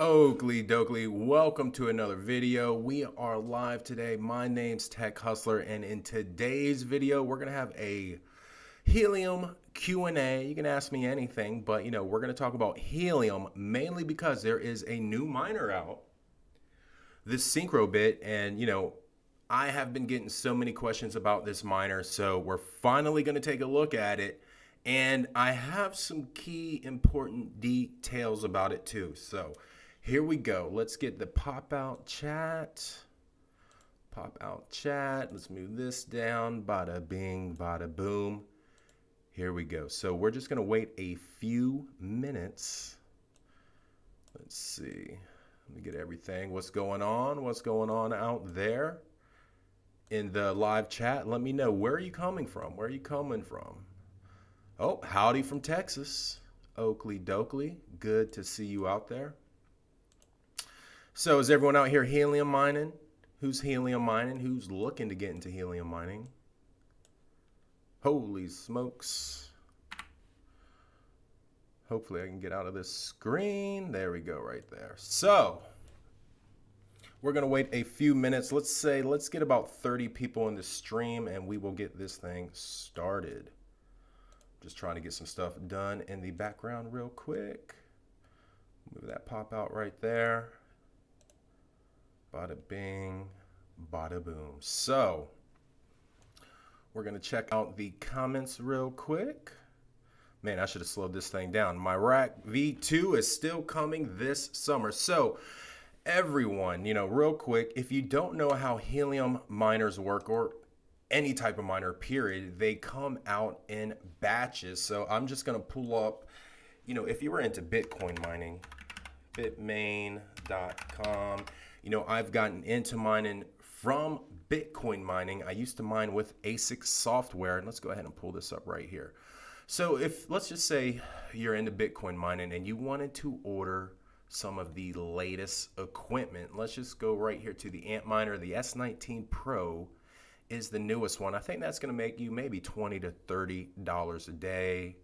Oakley Dokley, welcome to another video. We are live today. My name's Tech Hustler, and in today's video, we're gonna have a helium Q&A. You can ask me anything, but you know, we're gonna talk about helium mainly because there is a new miner out, this Syncrobit, and you know, I have been getting so many questions about this miner, so we're finally gonna take a look at it. And I have some key important details about it too. So here we go. Let's get the pop out chat. Pop out chat. Let's move this down. Bada bing, bada boom. Here we go. So we're just going to wait a few minutes. Let's see. Let me get everything. What's going on? What's going on out there in the live chat? Let me know. Where are you coming from? Where are you coming from? Oh, howdy from Texas. Oakley Doakley. Good to see you out there. So is everyone out here helium mining? Who's helium mining? Who's looking to get into helium mining? Holy smokes. Hopefully I can get out of this screen. There we go right there. So we're going to wait a few minutes. Let's say, let's get about 30 people in the stream and we will get this thing started. Just trying to get some stuff done in the background real quick. Move that pop out right there. Bada bing, bada boom. So, we're going to check out the comments real quick. Man, I should have slowed this thing down. My RAK V2 is still coming this summer. So, everyone, you know, real quick, if you don't know how helium miners work or any type of miner, period, they come out in batches. So, I'm just going to pull up, you know, if you were into Bitcoin mining, bitmain.com you know, I've gotten into mining from Bitcoin mining. I used to mine with ASIC software, and let's go ahead and pull this up right here. So if let's just say you're into Bitcoin mining and you wanted to order some of the latest equipment, let's just go right here to the Antminer. The S19 Pro is the newest one. I think that's going to make you maybe 20 to 30 dollars a day.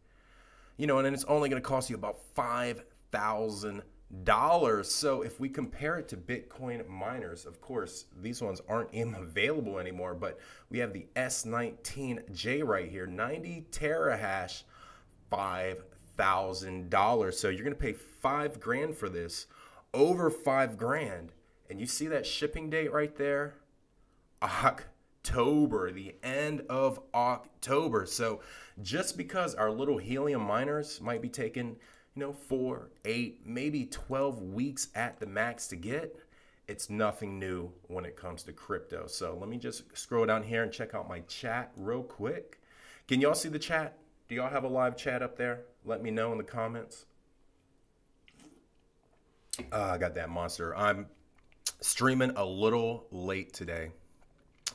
You know, and it's only going to cost you about 5,000 dollars. So if we compare it to Bitcoin miners, of course, these ones aren't available anymore, but we have the S19J right here, 90 terahash, $5,000. So you're going to pay five grand for this, over five grand. And you see that shipping date right there? October, the end of October. So just because our little helium miners might be taking you know, four, eight, maybe 12 weeks at the max to get, it's nothing new when it comes to crypto. So let me just scroll down here and check out my chat real quick. Can y'all see the chat? Do y'all have a live chat up there? Let me know in the comments. Uh, I got that monster. I'm streaming a little late today.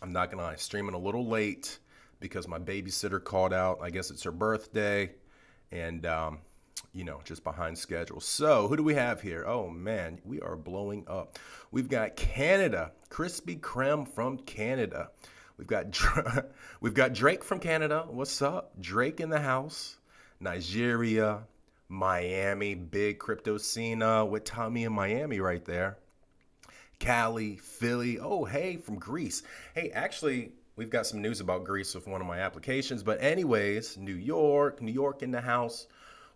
I'm not gonna lie, streaming a little late because my babysitter called out. I guess it's her birthday, and um, you know, just behind schedule. So, who do we have here? Oh man, we are blowing up. We've got Canada, Crispy Kreme from Canada. We've got we've got Drake from Canada. What's up? Drake in the house. Nigeria, Miami, big crypto scene uh, with Tommy in Miami right there. Cali, Philly. Oh, hey, from Greece. Hey, actually, we've got some news about Greece with one of my applications. But anyways, New York, New York in the house.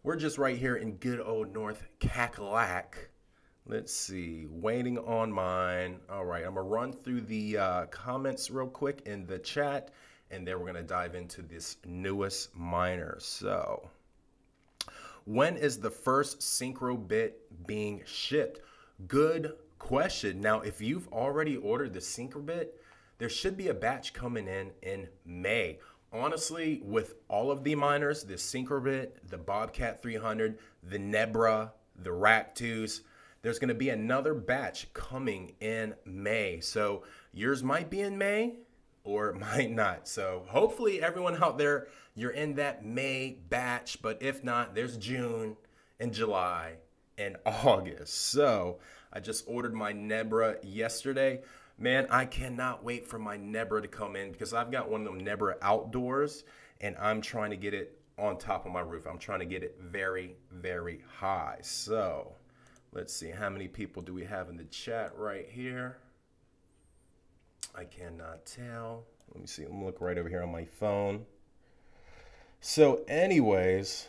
We're just right here in good old North Cackalack. Let's see, waiting on mine. All right, I'm gonna run through the uh, comments real quick in the chat, and then we're gonna dive into this newest miner. So, when is the first Syncrobit being shipped? Good question. Now, if you've already ordered the Syncrobit, there should be a batch coming in in May honestly, with all of the miners, the Syncrobit, the Bobcat 300, the Nebra, the RAK 2s, there's going to be another batch coming in May. So yours might be in May or it might not. So hopefully everyone out there, you're in that May batch. But if not, there's June and July and August. So I just ordered my Nebra yesterday. Man, I cannot wait for my Nebra to come in because I've got one of them Nebra outdoors and I'm trying to get it on top of my roof. I'm trying to get it very, very high. So Let's see, how many people do we have in the chat right here? I cannot tell. Let me see. Let me look right over here on my phone. So, anyways,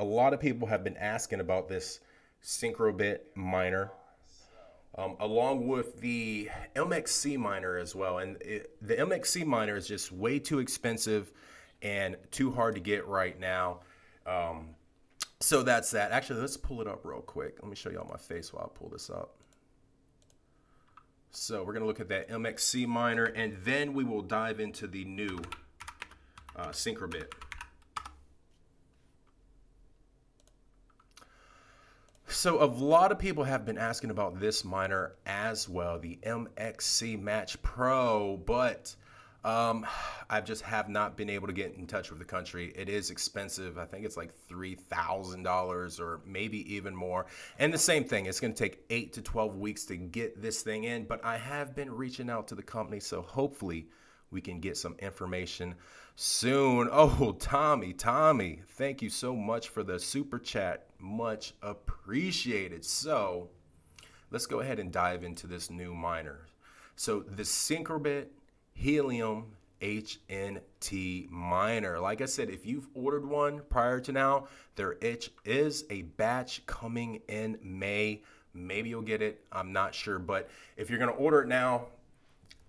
a lot of people have been asking about this Syncrobit miner, um, along with the MXC miner as well. And it, the MXC miner is just way too expensive and too hard to get right now. Um, so that's that. Actually, let's pull it up real quick. Let me show y'all my face while I pull this up. So we're going to look at that MXC miner, and then we will dive into the new uh, Syncrobit. So a lot of people have been asking about this miner as well, the MXC Match Pro, but um, I just have not been able to get in touch with the country. It is expensive. I think it's like $3,000 or maybe even more. And the same thing, it's going to take 8 to 12 weeks to get this thing in, but I have been reaching out to the company, so hopefully we can get some information soon. Oh, Tommy, Tommy, thank you so much for the super chat. Much appreciated. So, let's go ahead and dive into this new miner. So, the Syncrobit helium HNT miner. Like I said, if you've ordered one prior to now, there is a batch coming in May. Maybe you'll get it. I'm not sure. But if you're going to order it now,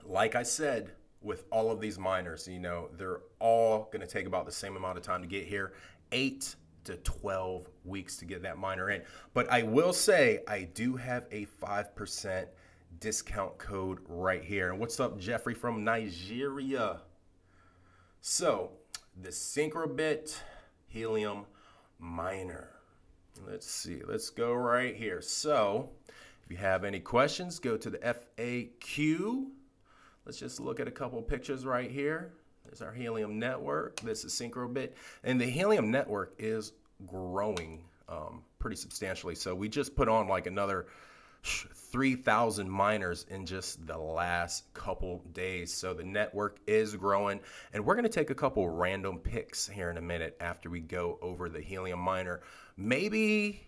like I said, with all of these miners, you know, they're all going to take about the same amount of time to get here. Eight to 12 weeks to get that miner in. But I will say, I do have a 5% discount code right here. And what's up, Jeffrey from Nigeria? So, the Syncrobit Helium Miner. Let's see, let's go right here. So, if you have any questions, go to the FAQ. Let's just look at a couple pictures right here. There's our Helium network. This is Syncrobit. And the Helium network is growing um, pretty substantially. So we just put on like another 3,000 miners in just the last couple days. So the network is growing. And we're going to take a couple random picks here in a minute after we go over the Helium miner. Maybe,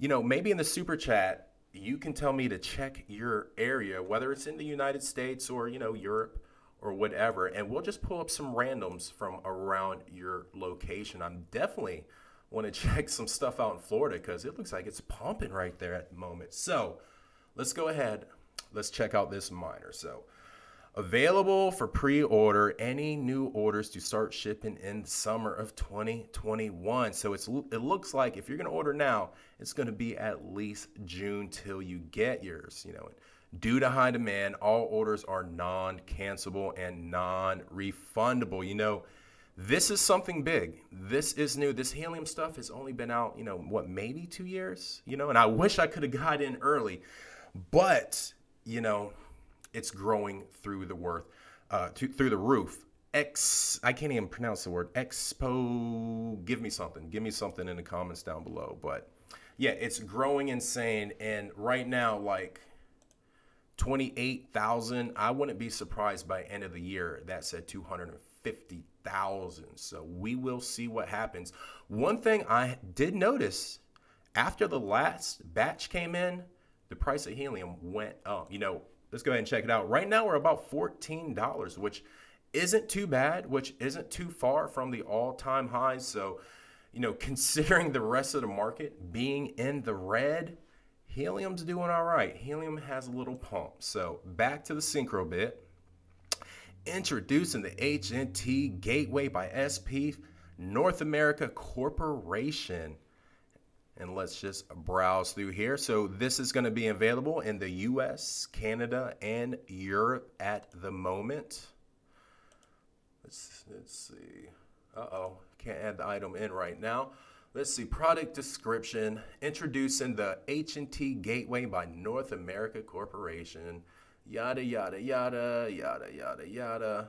you know, maybe in the super chat, you can tell me to check your area, whether it's in the United States or, you know, Europe or whatever. And we'll just pull up some randoms from around your location. I'm definitely want to check some stuff out in Florida because it looks like it's pumping right there at the moment. So let's go ahead. Let's check out this miner. So available for pre-order any new orders to start shipping in the summer of 2021 so it's it looks like if you're going to order now it's going to be at least june till you get yours you know. Due to high demand all orders are non-cancelable and non-refundable. You know this is something big. This is new. This helium stuff has only been out, you know, what, maybe two years, you know, and I wish I could have got in early, but, you know, it's growing through the worth, uh, to, through the roof. X, I can't even pronounce the word. Expo, give me something. Give me something in the comments down below. But yeah, it's growing insane. And right now, like 28,000, I wouldn't be surprised by end of the year that said 250 thousands. So we will see what happens. One thing I did notice after the last batch came in, the price of helium went up. You know, let's go ahead and check it out. Right now, we're about $14, which isn't too bad, which isn't too far from the all time highs. So, you know, considering the rest of the market being in the red, helium's doing all right. Helium has a little pump. So, back to the Syncrobit. Introducing the HNT Gateway by SP North America Corporation. And let's just browse through here. So this is going to be available in the US, Canada, and Europe at the moment. Let's, let's see. Uh-oh, can't add the item in right now. Let's see, product description. Introducing the HNT Gateway by North America Corporation yada, yada, yada, yada, yada, yada.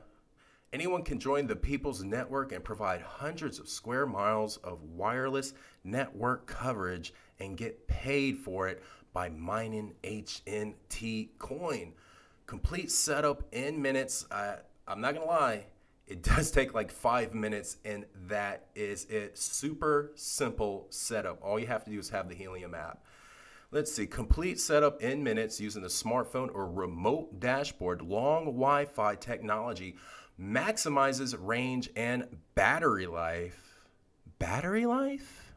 Anyone can join the People's Network and provide hundreds of square miles of wireless network coverage and get paid for it by mining HNT coin. Complete setup in minutes. I, I'm not gonna lie, it does take like five minutes, and that is it. Super simple setup. All you have to do is have the Helium app. Let's see, complete setup in minutes using the smartphone or remote dashboard. LongFi technology maximizes range and battery life. Battery life?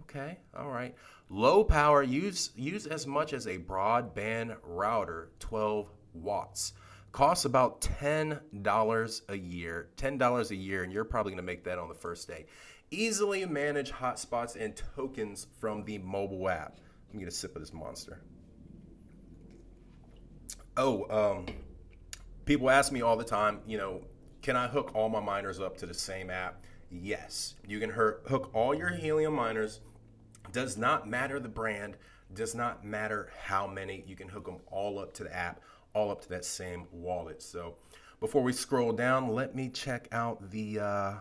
Okay, all right. Low power, use, use as much as a broadband router, 12 watts. Costs about $10 a year. $10 a year, and you're probably going to make that on the first day. Easily manage hotspots and tokens from the mobile app. Let me get a sip of this monster. Oh, um, people ask me all the time, you know, can I hook all my miners up to the same app? Yes, you can hook all your Helium miners. Does not matter the brand, does not matter how many. You can hook them all up to the app, all up to that same wallet. So before we scroll down, let me check out the uh,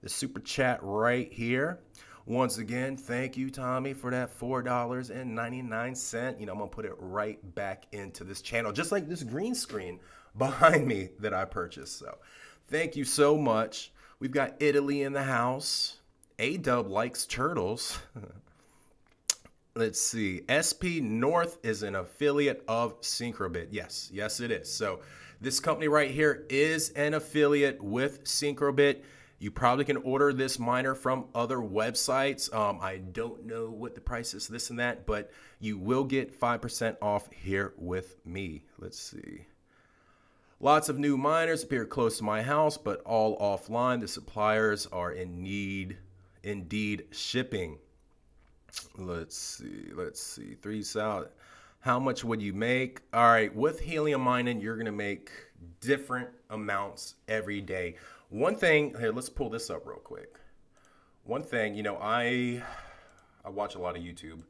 the super chat right here. Once again, thank you, Tommy, for that $4.99. You know, I'm going to put it right back into this channel, just like this green screen behind me that I purchased. So thank you so much. We've got Italy in the house. A Dub likes turtles. Let's see. SP North is an affiliate of Syncrobit. Yes, yes, it is. So this company right here is an affiliate with Syncrobit. You probably can order this miner from other websites. Um, I don't know what the price is, this and that, but you will get 5% off here with me. Let's see. Lots of new miners appear close to my house, but all offline. The suppliers are in need, indeed, shipping. Let's see. Let's see. Three south. How much would you make? All right. With helium mining, you're going to make different amounts every day. One thing, here, let's pull this up real quick. One thing, you know, I I watch a lot of YouTube,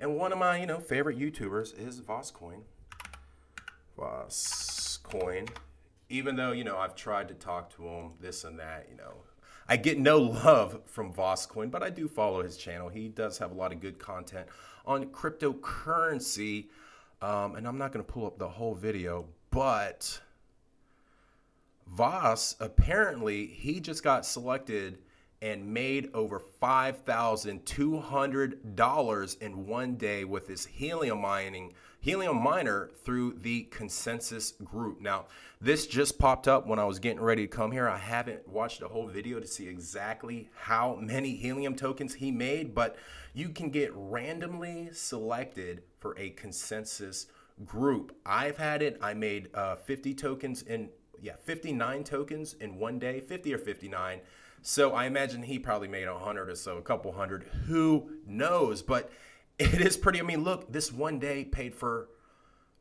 and one of my, you know, favorite YouTubers is VoskCoin. VoskCoin. Even though, you know, I've tried to talk to him, this and that, you know, I get no love from VoskCoin, but I do follow his channel. He does have a lot of good content on cryptocurrency. Um, and I'm not going to pull up the whole video, but Vosk apparently he just got selected and made over $5,200 in one day with his helium mining helium miner through the consensus group. Now, this just popped up when I was getting ready to come here. I haven't watched the whole video to see exactly how many helium tokens he made, but you can get randomly selected for a consensus group. I've had it. I made uh, 50 tokens in yeah, 59 tokens in one day, 50 or 59. So I imagine he probably made a hundred or so, a couple hundred. Who knows? But it is pretty. I mean, look, this one day paid for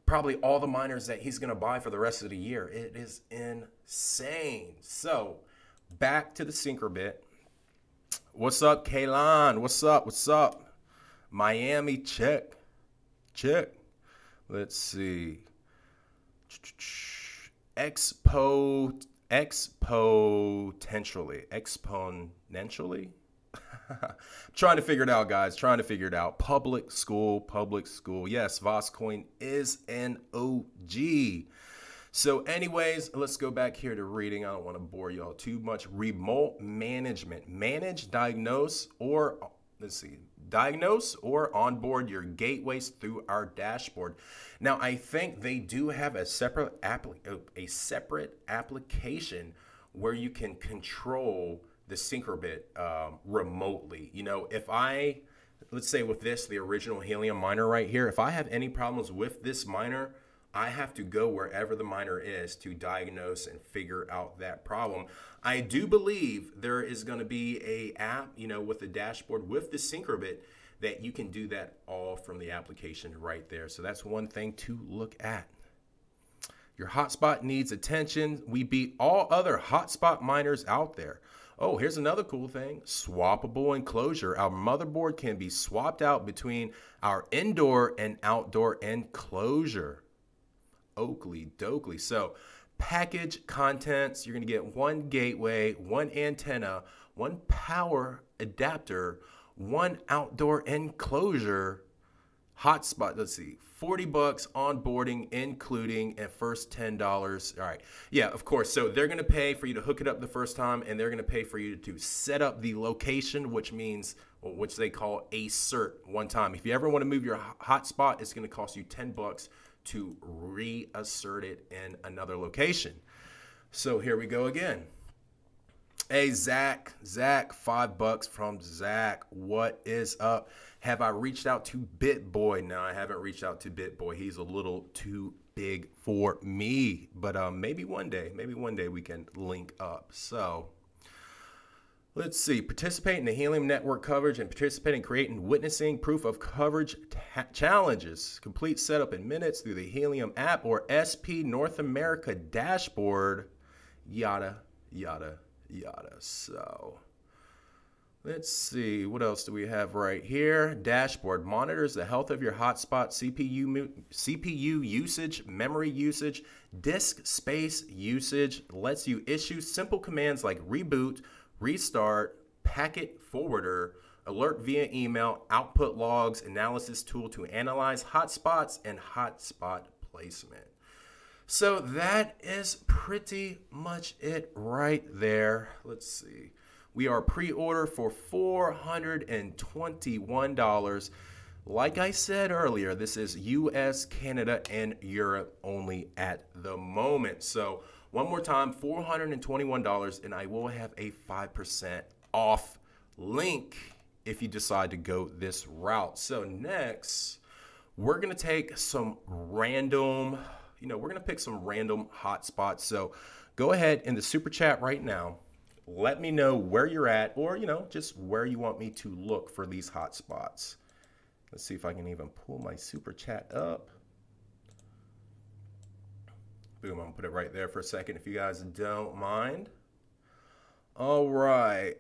probably all the miners that he's going to buy for the rest of the year. It is insane. So back to the Syncrobit. What's up, Kaylon? What's up? What's up? Miami, check. Check. Let's see expo exponentially exponentially trying to figure it out guys. Trying to figure it out. Public school public school. Yes VoskCoin is an og so anyways let's go back here to reading. I don't want to bore y'all too much. Remote management. Manage diagnose or let's see diagnose or onboard your gateways through our dashboard. Now, I think they do have a separate appli- a separate application where you can control the Syncrobit um, remotely. You know, if I let's say with this, the original Helium miner right here, if I have any problems with this miner, I have to go wherever the miner is to diagnose and figure out that problem. I do believe there is going to be a app, you know, with the dashboard with the Syncrobit that you can do that all from the application right there. So that's one thing to look at. Your hotspot needs attention. We beat all other hotspot miners out there. Oh, here's another cool thing swappable enclosure. Our motherboard can be swapped out between our indoor and outdoor enclosure. Oakley Dokley. So, package contents, you're going to get one gateway, one antenna, one power adapter, one outdoor enclosure, hotspot. Let's see, 40 bucks onboarding, including and first $10. All right. Yeah, of course. So they're going to pay for you to hook it up the first time and they're going to pay for you to set up the location, which means, which they call assert one time. If you ever want to move your hotspot, it's going to cost you 10 bucks to reassert it in another location. So here we go again. Hey, Zach, Zach, five bucks from Zach. What is up? Have I reached out to BitBoy? No, I haven't reached out to BitBoy. He's a little too big for me, but um, maybe one day, maybe one day we can link up. So let's see. Participate in the Helium Network coverage and participate in creating witnessing proof of coverage challenges. Complete setup in minutes through the Helium app or SP North America dashboard. Yada, yada, yada. So let's see, what else do we have right here? Dashboard monitors the health of your hotspot CPU, CPU usage, memory usage, disk space usage, lets you issue simple commands like reboot, restart, packet forwarder, alert via email, output logs, analysis tool to analyze hotspots, and hotspot placement. So that is pretty much it right there. Let's see. We are pre-order for $421. Like I said earlier, this is US, Canada, and Europe only at the moment. So one more time, $421, and I will have a 5% off link if you decide to go this route. So next, we're gonna take some random you know, we're to pick some random hotspots. So go ahead in the super chat right now. Let me know where you're at or, you know, just where you want me to look for these hot spots. Let's see if I can even pull my super chat up. Boom, I'm to put it right there for a second if you guys don't mind. All right.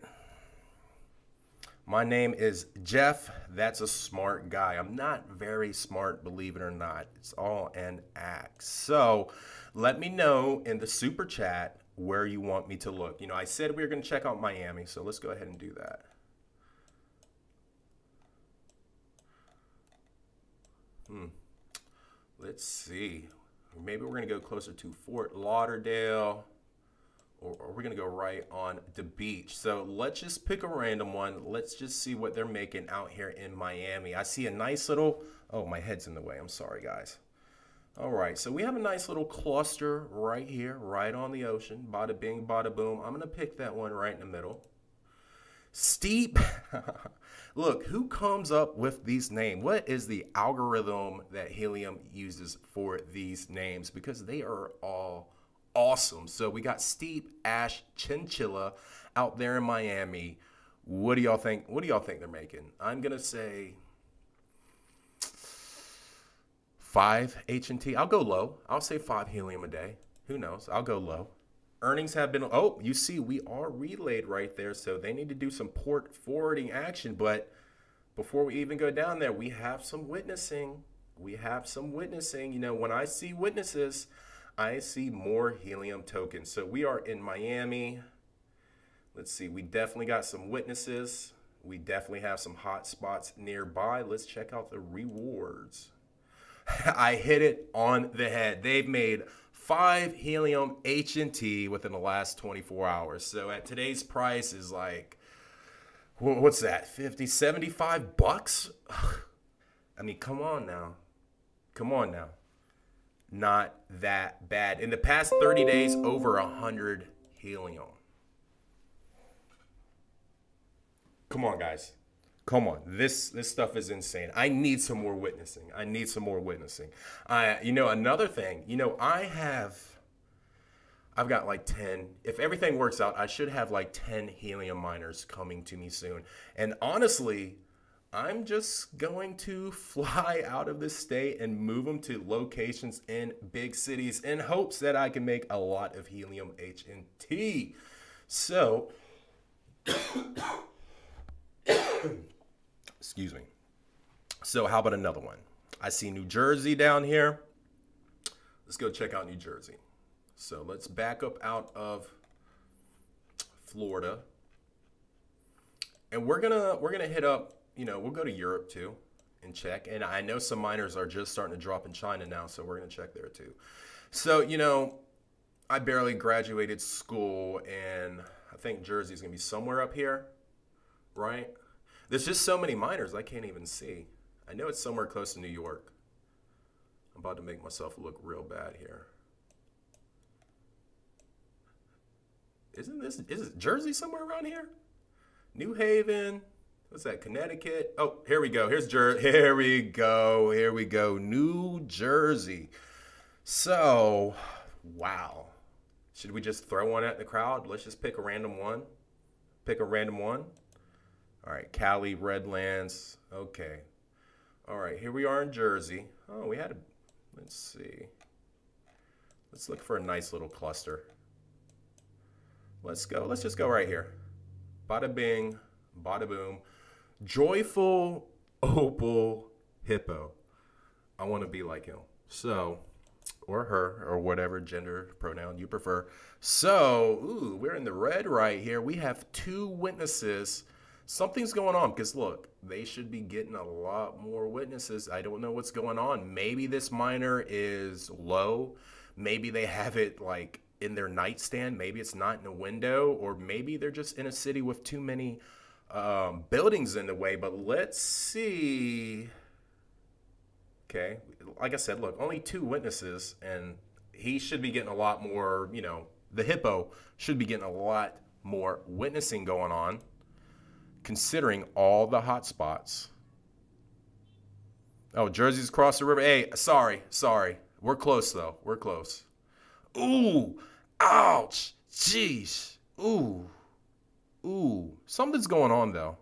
My name is Jeff. That's a smart guy. I'm not very smart, believe it or not. It's all an act. So let me know in the super chat where you want me to look. You know, I said we were going to check out Miami, so let's go ahead and do that. Hmm. Let's see. Maybe we're going to go closer to Fort Lauderdale or, we're gonna go right on the beach. So let's just pick a random one. Let's just see what they're making out here in Miami. I see a nice little, oh, my head's in the way. I'm sorry, guys. All right, so we have a nice little cluster right here, right on the ocean. Bada bing, bada boom. I'm gonna pick that one right in the middle. Steep. Look, who comes up with these names? What is the algorithm that Helium uses for these names? Because they are all awesome. So we got Steep Ash Chinchilla out there in Miami. What do y'all think? What do y'all think they're making? I'm gonna say five HNT. I'll go low. I'll say five helium a day. Who knows? I'll go low. Earnings have been. Oh, you see, we are relayed right there. So they need to do some port forwarding action. But before we even go down there, we have some witnessing. We have some witnessing. You know, when I see witnesses, I see more helium tokens. So we are in Miami. Let's see, we definitely got some witnesses. We definitely have some hot spots nearby. Let's check out the rewards. I hit it on the head. They've made five helium HNT within the last 24 hours. So at today's price is like, what's that, 50, 75 bucks? I mean, come on now. Come on now not that bad. In the past 30 days, over 100 helium. Come on, guys. Come on. This this stuff is insane. I need some more witnessing. I need some more witnessing. I you know another thing, you know, I have I've got like 10. If everything works out, I should have like 10 helium miners coming to me soon. And honestly, I'm just going to fly out of the state and move them to locations in big cities in hopes that I can make a lot of helium HNT. So, excuse me. So, how about another one? I see New Jersey down here. Let's go check out New Jersey. So, let's back up out of Florida. And we're going to we're going to hit up you know, we'll go to Europe too. and check. And I know some miners are just starting to drop in China now, so we're going to check there too. So, you know, I barely graduated school, and I think Jersey's going to be somewhere up here, right? There's just so many miners I can't even see. I know it's somewhere close to New York. I'm about to make myself look real bad here. Isn't this is Jersey somewhere around here? New Haven. What's that? Connecticut. Oh, here we go. Here's Jer. Here we go. Here we go. New Jersey. So, wow. Should we just throw one at the crowd? Let's just pick a random one. Pick a random one. All right, Cali, Redlands. Okay. All right, here we are in Jersey. Oh, we had a, let's see. Let's look for a nice little cluster. Let's go. Let's just go right here. Bada bing, bada boom. Joyful opal hippo. I want to be like him. So, or her, or whatever gender pronoun you prefer. So, ooh, we're in the red right here. We have two witnesses. Something's going on because look, they should be getting a lot more witnesses. I don't know what's going on. Maybe this miner is low. Maybe they have it like in their nightstand. Maybe it's not in a window, or maybe they're just in a city with too many um, buildings in the way. But let's see. Okay, like I said, look, only two witnesses, and he should be getting a lot more. You know, the hippo should be getting a lot more witnessing going on, considering all the hot spots. Oh, Jersey's across the river. Hey, sorry, sorry. We're close though. We're close. Ooh, ouch, jeez, ooh, ooh. Something's going on though.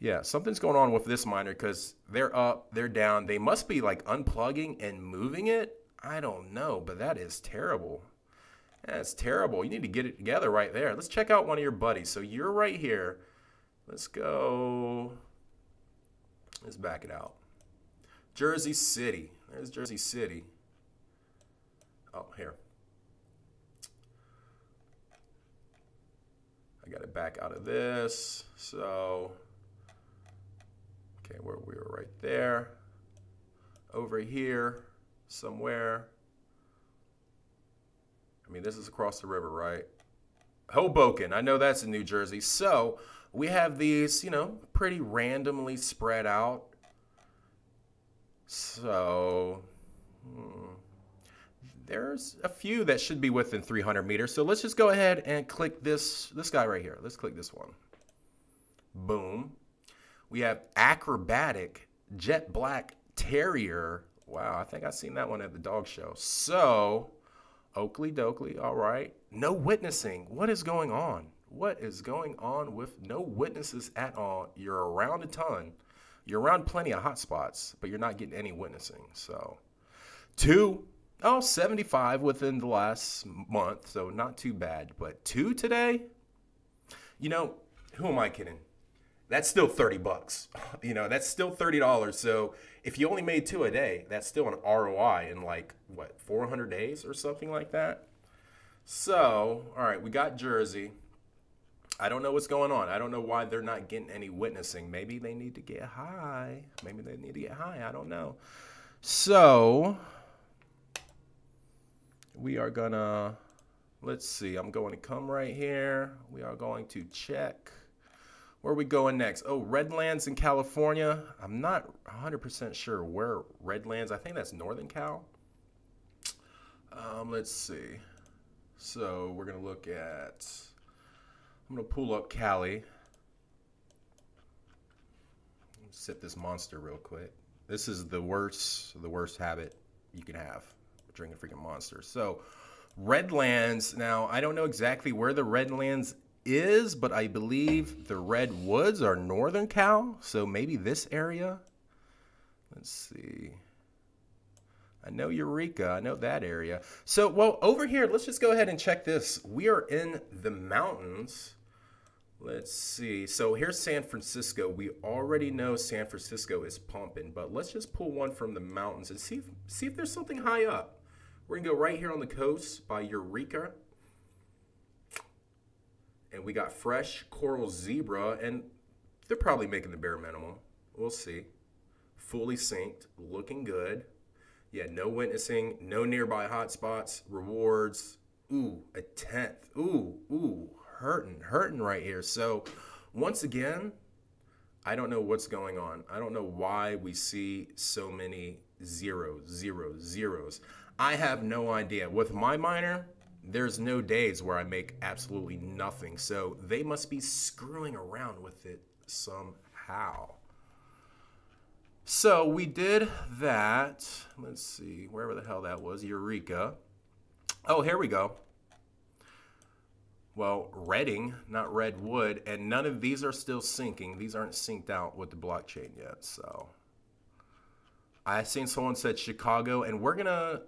Yeah, something's going on with this miner because they're up, they're down. They must be like unplugging and moving it. I don't know, but that is terrible. That's terrible. You need to get it together right there. Let's check out one of your buddies. So you're right here. Let's go. Let's back it out. Jersey City. There's Jersey City. Oh, here. I got it back out of this. So, okay, where we were right there. Over here, somewhere. I mean, this is across the river, right? Hoboken. I know that's in New Jersey. So, we have these, you know, pretty randomly spread out. So, hmm there's a few that should be within 300 meters. So let's just go ahead and click this, this guy right here. Let's click this one. Boom. We have acrobatic jet black terrier. Wow, I think I've seen that one at the dog show. So, Oakley Dokley, all right. No witnessing. What is going on? What is going on with no witnesses at all? You're around a ton. You're around plenty of hot spots, but you're not getting any witnessing. So, two Oh, 75 within the last month, so not too bad. But two today? You know, who am I kidding? That's still 30 bucks. You know, that's still $30. So if you only made two a day, that's still an ROI in like, what, 400 days or something like that? So, all right, we got Jersey. I don't know what's going on. I don't know why they're not getting any witnessing. Maybe they need to get high. Maybe they need to get high. I don't know. So, we are gonna, let's see, I'm going to come right here. We are going to check. Where are we going next? Oh, Redlands in California. I'm not 100% sure where Redlands, I think that's Northern Cal. Um, let's see. So we're gonna look at, I'm gonna pull up Cali. Sip this monster real quick. This is the worst, the worst habit you can have drinking freaking monster. So, Redlands. Now, I don't know exactly where the Redlands is, but I believe the Redwoods are Northern Cal. So maybe this area. Let's see. I know Eureka. I know that area. So, well, over here, let's just go ahead and check this. We are in the mountains. Let's see. So here's San Francisco. We already know San Francisco is pumping, but let's just pull one from the mountains and see if, see if there's something high up. We're going to go right here on the coast by Eureka. And we got fresh coral zebra, and they're probably making the bare minimum. We'll see. Fully synced, looking good. Yeah, no witnessing, no nearby hotspots, rewards. Ooh, a tenth. Ooh, ooh, hurting, hurting right here. So, once again, I don't know what's going on. I don't know why we see so many zeros, zeros, zeros. I have no idea. With my miner, there's no days where I make absolutely nothing. So they must be screwing around with it somehow. So we did that. Let's see, wherever the hell that was, Eureka. Oh, here we go. Well, Redding, not Redwood, and none of these are still syncing. These aren't synced out with the blockchain yet. So I seen someone said Chicago, and we're gonna,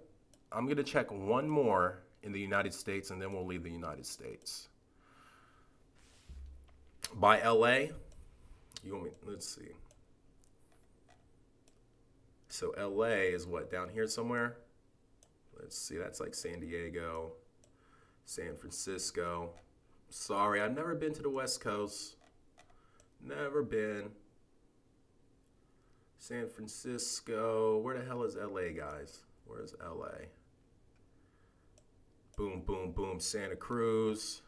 I'm gonna check one more in the United States, and then we'll leave the United States. By LA, you want me? Let's see. So LA is what down here somewhere. Let's see. That's like San Diego, San Francisco. Sorry, I've never been to the West Coast. Never been. San Francisco. Where the hell is LA, guys? Where's LA? Boom, boom, boom. Santa Cruz,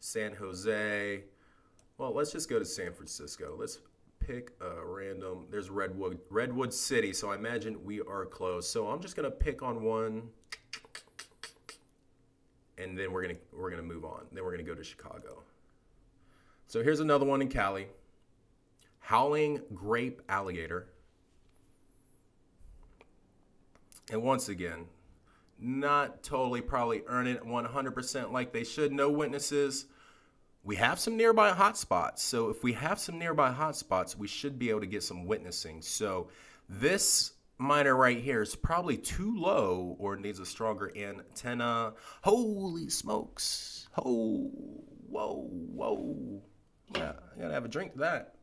San Jose. Well, let's just go to San Francisco. Let's pick a random. There's Redwood, Redwood City. So I imagine we are close. So I'm just gonna pick on one, and then we're gonna we're gonna move on. Then we're gonna go to Chicago. So here's another one in Cali. Howling Grape Alligator. And once again, not totally probably earn it 100% like they should. No witnesses. We have some nearby hotspots. So if we have some nearby hotspots, we should be able to get some witnessing. So this miner right here is probably too low or needs a stronger antenna. Holy smokes. Oh, whoa, whoa. Yeah, I gotta have a drink to that.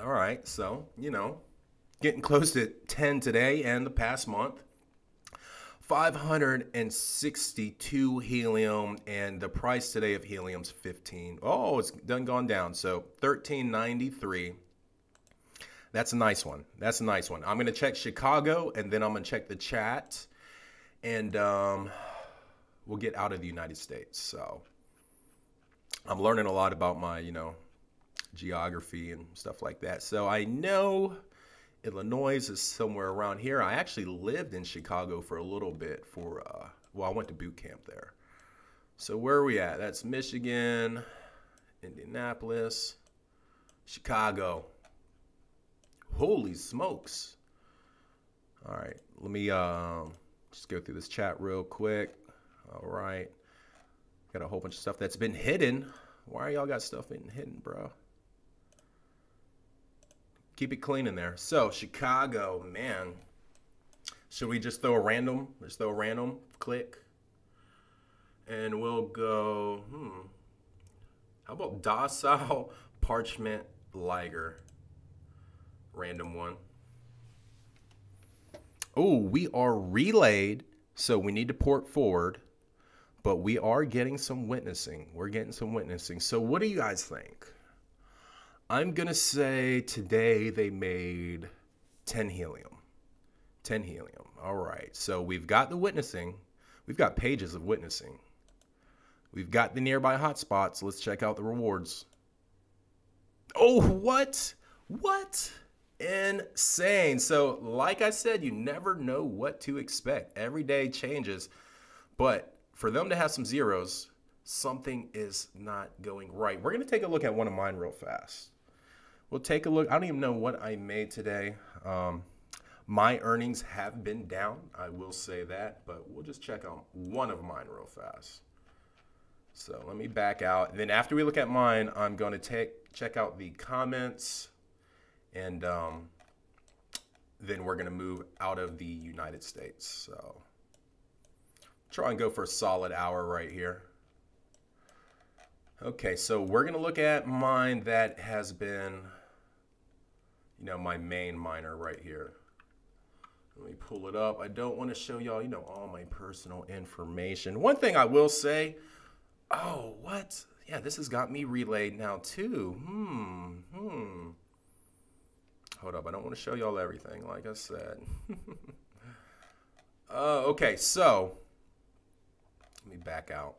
All right, so, you know, getting close to 10 today and the past month. 562 helium and the price today of helium's 15 oh it's done gone down. So 1393 that's a nice one. That's a nice one. I'm gonna check chicago and then i'm gonna check the chat and um, we'll get out of the united states. So i'm learning a lot about my you know geography and stuff like that. So i know Illinois is somewhere around here. I actually lived in Chicago for a little bit for, uh, well, I went to boot camp there. So where are we at? That's Michigan, Indianapolis, Chicago. Holy smokes. All right, let me um, just go through this chat real quick. All right. Got a whole bunch of stuff that's been hidden. Why y'all got stuff being hidden, bro? Keep it clean in there. So Chicago, man. Should we just throw a random? Just throw a random click. And we'll go, hmm. How about docile parchment liger? Random one. Oh, we are relayed, so we need to port forward, but we are getting some witnessing. We're getting some witnessing. So what do you guys think? I'm going to say today they made 10 helium. 10 helium. All right. So we've got the witnessing. We've got pages of witnessing. We've got the nearby hotspots. Let's check out the rewards. Oh, what? What? Insane. So, like I said, you never know what to expect. Every day changes. But for them to have some zeros, something is not going right. We're going to take a look at one of mine real fast we'll take a look. I don't even know what I made today. Um, my earnings have been down, I will say that, but we'll just check on one of mine real fast. So let me back out. Then after we look at mine, I'm going to take check out the comments, and um, then we're going to move out of the United States. So try and go for a solid hour right here. Okay, so we're going to look at mine that has been you know, my main miner right here. Let me pull it up. I don't want to show y'all, you know, all my personal information. One thing I will say, oh, what? Yeah, this has got me relayed now too. Hmm. Hmm. Hold up, I don't want to show y'all everything, like I said. uh, okay, so let me back out.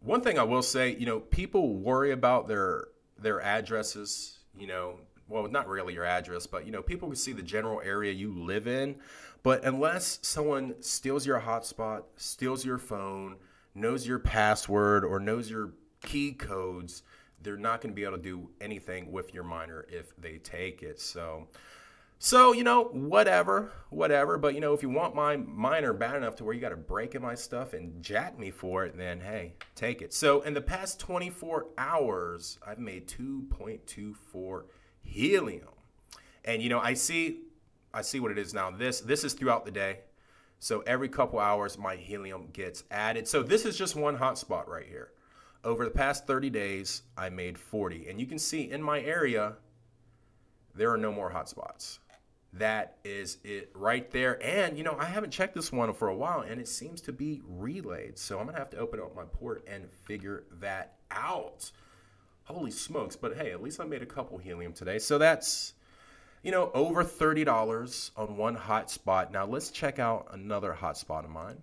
One thing I will say, you know, people worry about their their addresses, you know, well, not really your address, but you know, people can see the general area you live in. But unless someone steals your hotspot, steals your phone, knows your password, or knows your key codes, they're not going to be able to do anything with your miner if they take it. So, so you know, whatever, whatever. But you know, if you want my miner bad enough to where you got to break in my stuff and jack me for it, then hey, take it. So in the past 24 hours, I've made 2.24 helium, and you know, I see, I see what it is now. This this is throughout the day. So every couple hours, my helium gets added. So this is just one hotspot right here. Over the past 30 days, I made 40. And you can see in my area, there are no more hotspots. That is it right there. And, you know, I haven't checked this one for a while and it seems to be relayed. So I'm to have to open up my port and figure that out. Holy smokes. But hey, at least I made a couple helium today. So that's, you know, over $30 on one hotspot. Now let's check out another hotspot of mine.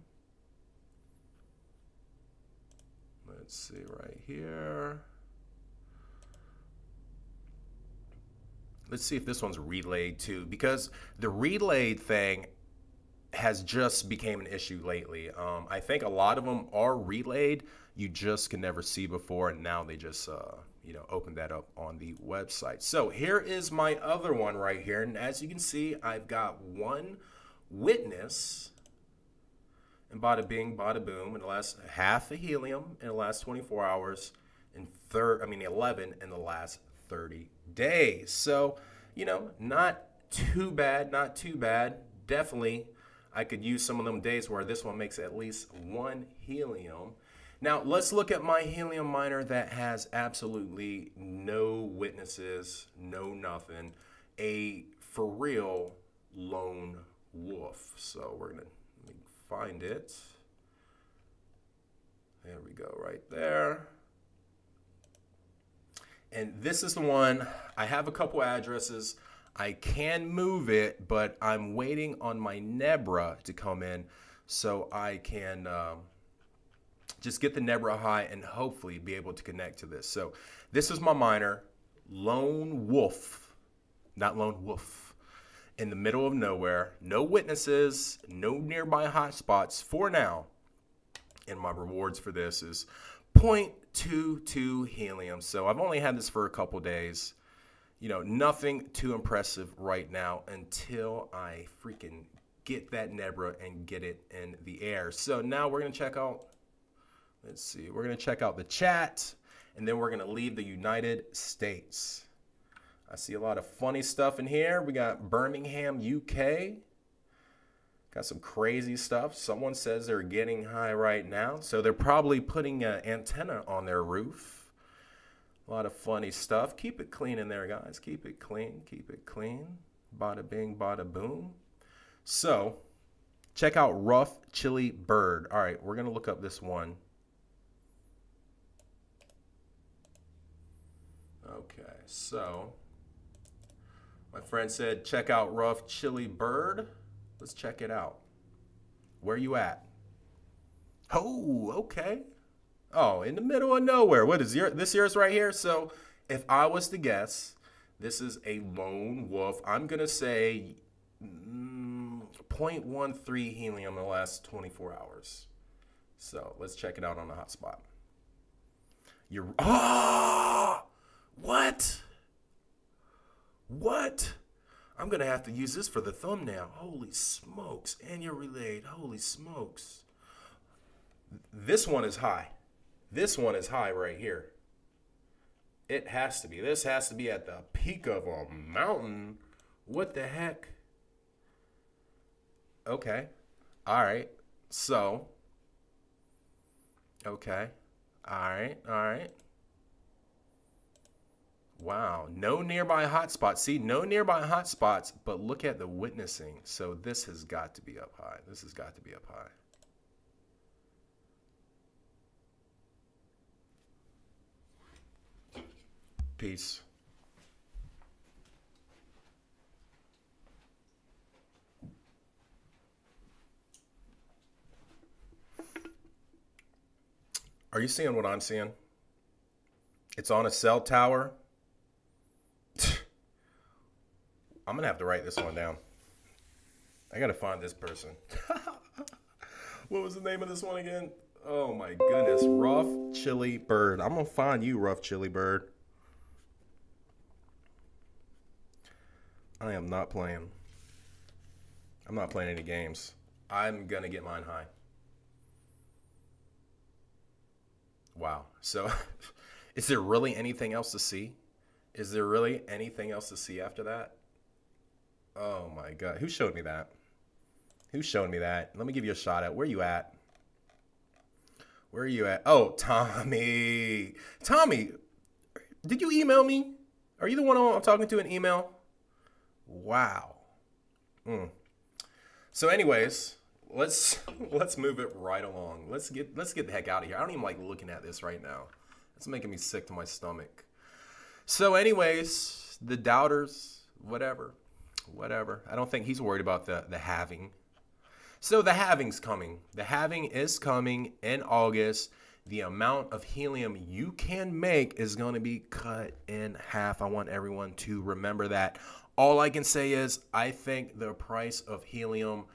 Let's see right here. Let's see if this one's relayed too, because the relayed thing has just became an issue lately. Um, I think a lot of them are relayed. You just can never see before, and now they just uh, you know open that up on the website. So here is my other one right here, and as you can see, I've got one witness and bada bing, bada boom, in the last half a helium in the last 24 hours, and third, I mean 11 in the last 30 days. So, you know, not too bad, not too bad. Definitely, I could use some of them days where this one makes at least one helium. Now, let's look at my helium miner that has absolutely no witnesses, no nothing. A for real lone wolf. So we're going to find it. There we go, right there. And this is the one, I have a couple addresses. I can move it, but I'm waiting on my Nebra to come in so I can um, just get the Nebra high and hopefully be able to connect to this. So this is my miner, Lone Wolf, not Lone Wolf in the middle of nowhere, no witnesses, no nearby hotspots for now. And my rewards for this is 0.22 helium. So I've only had this for a couple days. You know, nothing too impressive right now until I freaking get that Nebra and get it in the air. So now we're going to check out, let's see, we're going to check out the chat and then we're going to leave the United States. I see a lot of funny stuff in here. We got Birmingham, UK. Got some crazy stuff. Someone says they're getting high right now. So they're probably putting an antenna on their roof. A lot of funny stuff. Keep it clean in there, guys. Keep it clean. Keep it clean. Bada bing, bada boom. So check out Rough Chili Bird. All right, we're going to look up this one. Okay, so my friend said, check out Rough Chili Bird. Let's check it out. Where you at? Oh, okay. Oh, in the middle of nowhere. What is your, this yours right here? So if I was to guess, this is a lone wolf. I'm going to say mm, 0.13 helium in the last 24 hours. So let's check it out on the hotspot. You're, oh, what? What? I'm going to have to use this for the thumbnail. Holy smokes. And you're relayed. Holy smokes. This one is high. This one is high right here. It has to be. This has to be at the peak of a mountain. What the heck? Okay. All right. So. Okay. All right. All right. Wow, no nearby hotspots. See, no nearby hotspots, but look at the witnessing. So this has got to be up high. This has got to be up high. Peace. Are you seeing what I'm seeing? It's on a cell tower. I'm gonna have to write this one down. I gotta find this person. what was the name of this one again? Oh my goodness, Rough Chili Bird. I'm gonna find you, Rough Chili Bird. I am not playing. I'm not playing any games. I'm gonna get mine high. Wow. So, is there really anything else to see? Is there really anything else to see after that? Oh my god. Who showed me that? Who showed me that? Let me give you a shot at. Where you at? Where are you at? Oh, Tommy. Tommy, did you email me? Are you the one I'm talking to in email? Wow. Mm. So, anyways, let's let's move it right along. Let's get let's get the heck out of here. I don't even like looking at this right now. It's making me sick to my stomach. So, anyways, the doubters, whatever whatever. I don't think he's worried about the the halving. So the halving's coming. The halving is coming in August. The amount of helium you can make is going to be cut in half. I want everyone to remember that. All I can say is I think the price of helium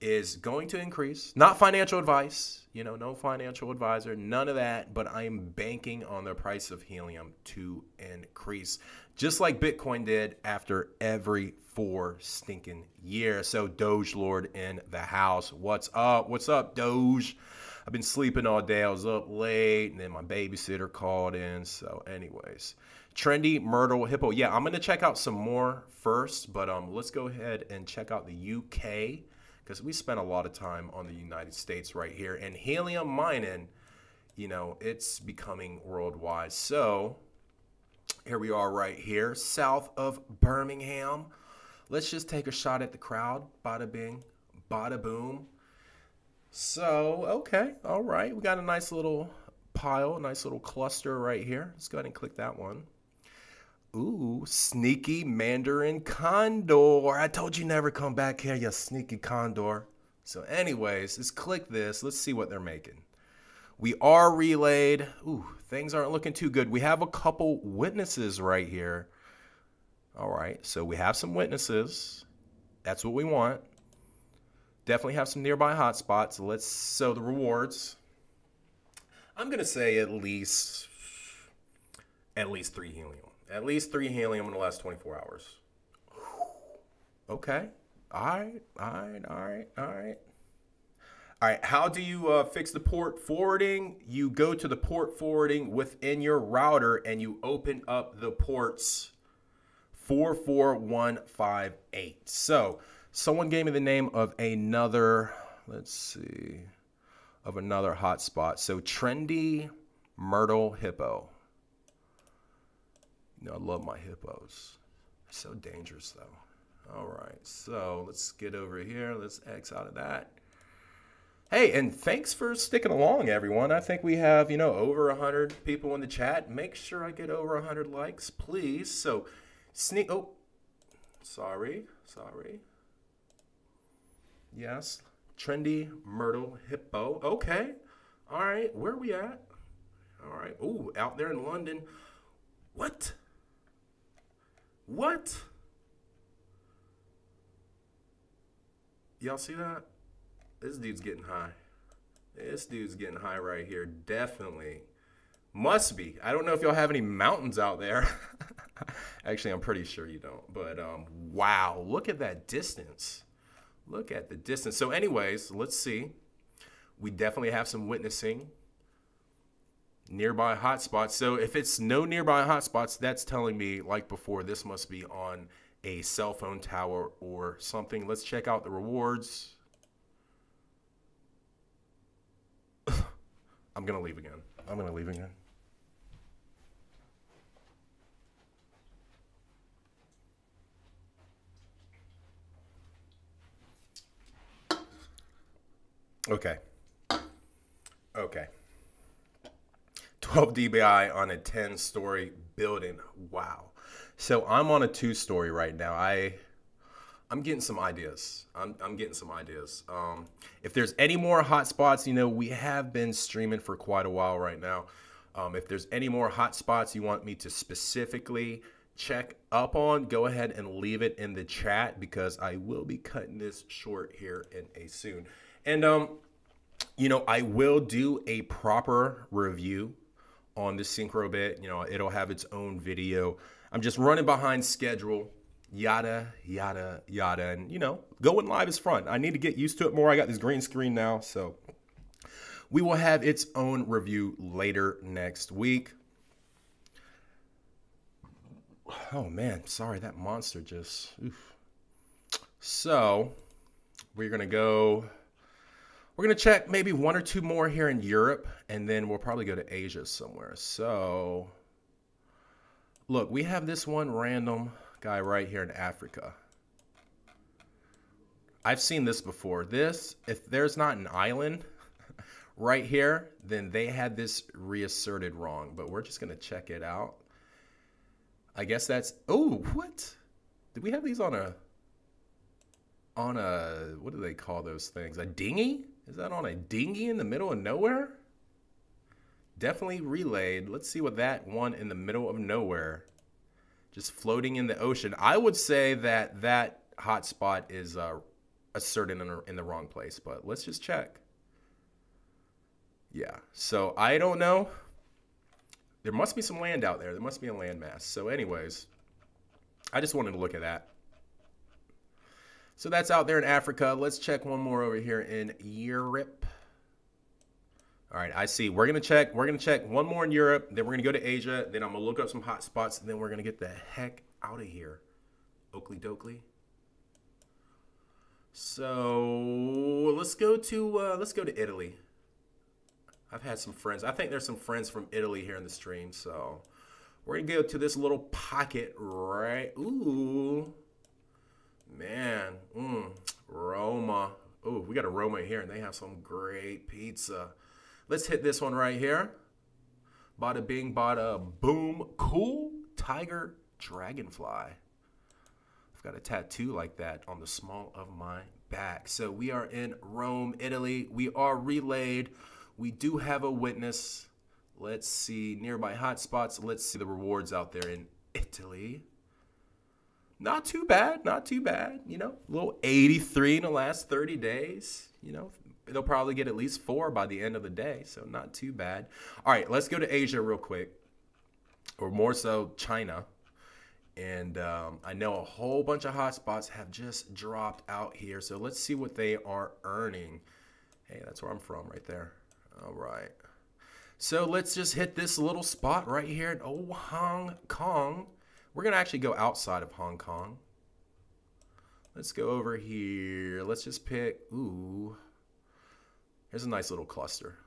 is going to increase. Not financial advice, you know, no financial advisor, none of that, but I am banking on the price of helium to increase, just like Bitcoin did after every four stinking years. So, Doge Lord in the house. What's up? What's up, Doge? I've been sleeping all day. I was up late, and then my babysitter called in. So, anyways, trendy Myrtle Hippo. Yeah, I'm gonna check out some more first, but um, let's go ahead and check out the UK because we spent a lot of time on the United States right here. And helium mining, you know, it's becoming worldwide. So here we are right here, south of Birmingham. Let's just take a shot at the crowd. Bada bing, bada boom. So, okay, all right. We got a nice little pile, a nice little cluster right here. Let's go ahead and click that one. Ooh, sneaky Mandarin Condor. I told you never come back here, you sneaky Condor. So, anyways, let's click this. Let's see what they're making. We are relayed. Ooh, things aren't looking too good. We have a couple witnesses right here. All right, so we have some witnesses. That's what we want. Definitely have some nearby hotspots. Let's so the rewards. I'm gonna say at least at least three helium. At least three helium in the last 24 hours. Okay. All right. All right. All right. All right. All right. How do you uh, fix the port forwarding? You go to the port forwarding within your router and you open up the ports 44158. So someone gave me the name of another, let's see, of another hotspot. So trendy Myrtle Hippo. You know, I love my hippos. They're so dangerous, though. All right, so let's get over here. Let's X out of that. Hey, and thanks for sticking along, everyone. I think we have, you know, over 100 people in the chat. Make sure I get over 100 likes, please. So, sneak. Oh, sorry, sorry. Yes, trendy Myrtle Hippo. Okay. All right, where are we at? All right. Oh, out there in London. What? What? Y'all see that? This dude's getting high. This dude's getting high right here. Definitely. Must be. I don't know if y'all have any mountains out there. Actually, I'm pretty sure you don't. But um, wow, look at that distance. Look at the distance. So, anyways, let's see. We definitely have some witnessing nearby hotspots. So if it's no nearby hotspots, that's telling me, like before, this must be on a cell phone tower or something. Let's check out the rewards. I'm going to leave again. I'm going to leave again. Okay. Okay. 12 dBi on a 10 story building. Wow. So I'm on a two story right now. I I'm getting some ideas. I'm, I'm getting some ideas. Um, if there's any more hotspots, you know, we have been streaming for quite a while right now. Um, if there's any more hotspots you want me to specifically check up on, go ahead and leave it in the chat because I will be cutting this short here in a soon. And um, you know, I will do a proper review on the Syncrobit. You know, it'll have its own video. I'm just running behind schedule, yada, yada, yada. And, you know, going live is fun. I need to get used to it more. I got this green screen now. So we will have its own review later next week. Oh, man. Sorry, that monster just. Oof. So we're going to go we're going to check maybe one or two more here in Europe, and then we'll probably go to Asia somewhere. So, look, we have this one random guy right here in Africa. I've seen this before. This, if there's not an island right here, then they had this reasserted wrong, but we're just going to check it out. I guess that's, oh, what? Did we have these on a, on a, what do they call those things? A dinghy? Is that on a dinghy in the middle of nowhere? Definitely relayed. Let's see what that one in the middle of nowhere, just floating in the ocean. I would say that that hotspot is uh, asserted in, in the wrong place, but let's just check. Yeah, so I don't know. There must be some land out there. There must be a landmass. So, anyways, I just wanted to look at that. So that's out there in Africa. Let's check one more over here in Europe. All right, I see. We're gonna check. We're gonna check one more in Europe. Then we're gonna go to Asia. Then I'm gonna look up some hot spots. And then we're gonna get the heck out of here. Oakley Dokley. So let's go to uh, let's go to Italy. I've had some friends. I think there's some friends from Italy here in the stream. So we're gonna go to this little pocket right. Ooh. Man, mm, Roma. Ooh, we got a Roma here, and they have some great pizza. Let's hit this one right here. Bada bing, bada boom. Cool tiger dragonfly. I've got a tattoo like that on the small of my back. So we are in Rome, Italy. We are relayed. We do have a witness. Let's see nearby hotspots. Let's see the rewards out there in Italy not too bad, not too bad. You know, a little 83 in the last 30 days. You know, they'll probably get at least four by the end of the day, so not too bad. All right, let's go to Asia real quick, or more so China. And um, I know a whole bunch of hotspots have just dropped out here, so let's see what they are earning. Hey, that's where I'm from, right there. All right. So let's just hit this little spot right here in old Hong Kong. We're going to actually go outside of Hong Kong. Let's go over here. Let's just pick, ooh, here's a nice little cluster.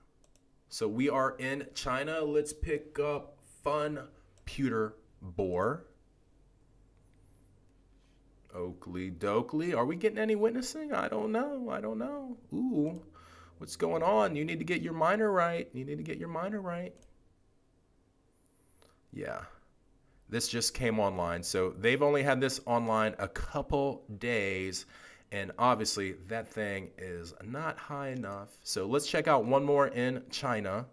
So we are in China. Let's pick up Fun Pewter Boar. Oakley Dokley. Are we getting any witnessing? I don't know. I don't know. Ooh, what's going on? You need to get your miner right. You need to get your miner right. Yeah, this just came online. So they've only had this online a couple days. And obviously, that thing is not high enough. So let's check out one more in China.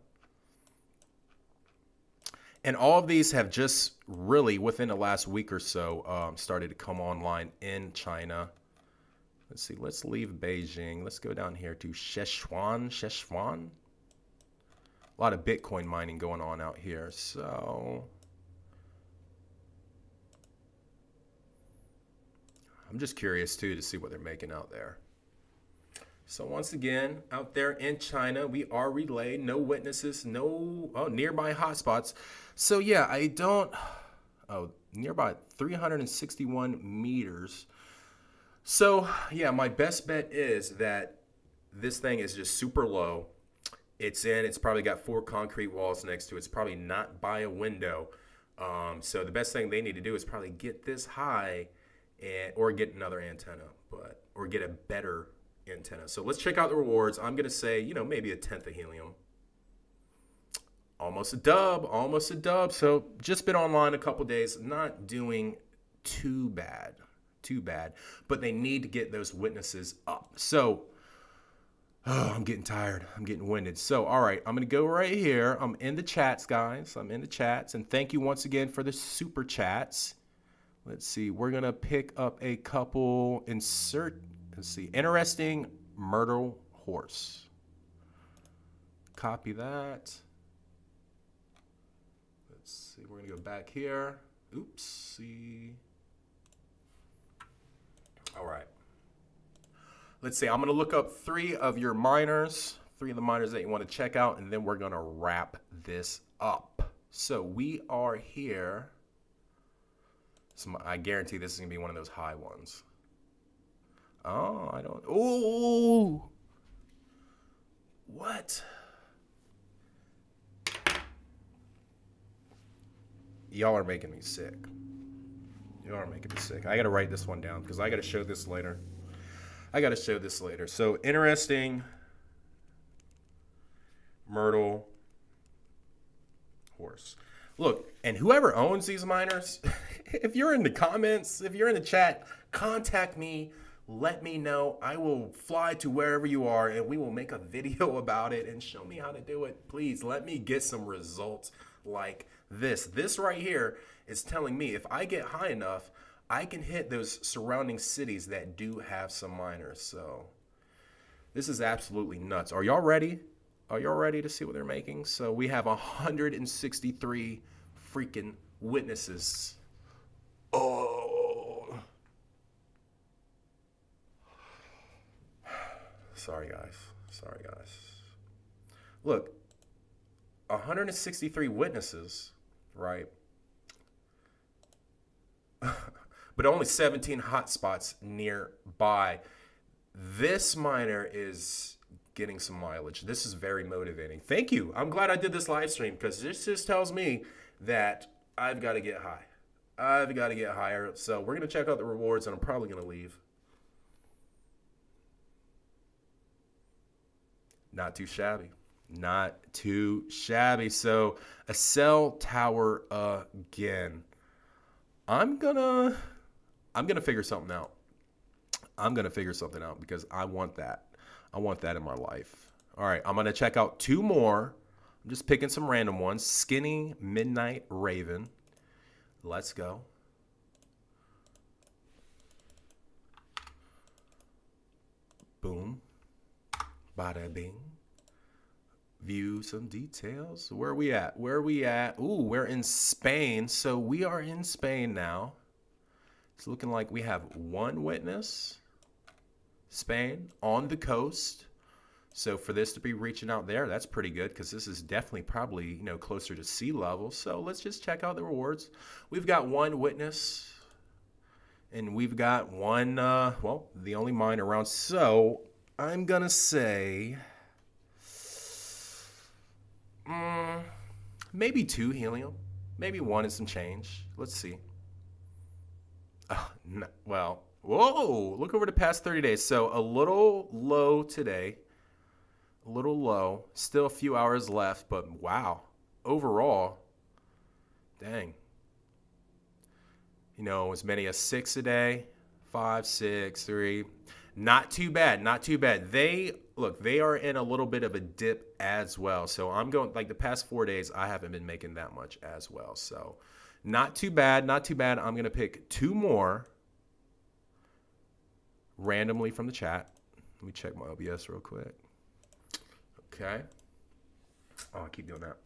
And all of these have just really, within the last week or so, um, started to come online in China. Let's see, let's leave Beijing. Let's go down here to Sichuan. Sichuan. A lot of Bitcoin mining going on out here. So I'm just curious too to see what they're making out there. So once again, out there in China, we are relayed. No witnesses, no oh, nearby hotspots. So yeah, I don't. Oh, nearby 361 meters. So yeah, my best bet is that this thing is just super low. It's in. It's probably got four concrete walls next to it. It's probably not by a window. Um, so the best thing they need to do is probably get this high and or get another antenna, but or get a better antenna. So let's check out the rewards. I'm gonna say, you know, maybe a tenth of helium. almost a dub, almost a dub. So just been online a couple days, not doing too bad, too bad. But they need to get those witnesses up. So oh, I'm getting tired. I'm getting winded. So all right, I'm gonna go right here. I'm in the chats, guys. I'm in the chats, and thank you once again for the super chats. Let's see. We're gonna pick up a couple. Insert. Let's see. Interesting Myrtle horse. Copy that. Let's see, we're gonna go back here. Oops, see. All right. Let's see, I'm gonna look up three of your miners, three of the miners that you wanna check out, and then we're gonna wrap this up. So we are here. I guarantee this is gonna be one of those high ones. Oh, I don't. Oh, what? Y'all are making me sick. Y'all are making me sick. I gotta write this one down because I gotta show this later. I gotta show this later. So interesting. Myrtle horse. Look, and whoever owns these miners, if you're in the comments, if you're in the chat, contact me let me know. I will fly to wherever you are and we will make a video about it and show me how to do it. Please let me get some results like this. This right here is telling me if I get high enough, I can hit those surrounding cities that do have some miners. So this is absolutely nuts. Are y'all ready? Are y'all ready to see what they're making? So we have 163 freaking witnesses. Oh. Sorry, guys. Sorry, guys. Look, 163 witnesses, right? but only 17 hotspots nearby. This miner is getting some mileage. This is very motivating. Thank you. I'm glad I did this live stream because this just tells me that I've got to get high. I've got to get higher. So we're going to check out the rewards and I'm probably going to leave. Not too shabby. Not too shabby. So a cell tower again. I'm gonna I'm gonna figure something out. I'm gonna figure something out because I want that. I want that in my life. All right, I'm gonna check out two more. I'm just picking some random ones. Skinny Midnight Raven. Let's go. Boom. Bada bing. View some details. Where are we at? Where are we at? Ooh, we're in Spain. So we are in Spain now. It's looking like we have one witness. Spain on the coast. So for this to be reaching out there, that's pretty good because this is definitely probably, you know, closer to sea level. So let's just check out the rewards. We've got one witness and we've got one, uh, well, the only mine around. So I'm to say mm, maybe two helium. Maybe one and some change. Let's see. Oh, no, well, whoa, look over the past 30 days. So a little low today. A little low. Still a few hours left, but wow. Overall, dang. You know, as many as six a day, five, six, three. Not too bad. Not too bad. They look, they are in a little bit of a dip as well. So I'm going like the past four days, I haven't been making that much as well. So not too bad. Not too bad. I'm gonna pick two more randomly from the chat. Let me check my OBS real quick. Okay. Oh, I keep doing that.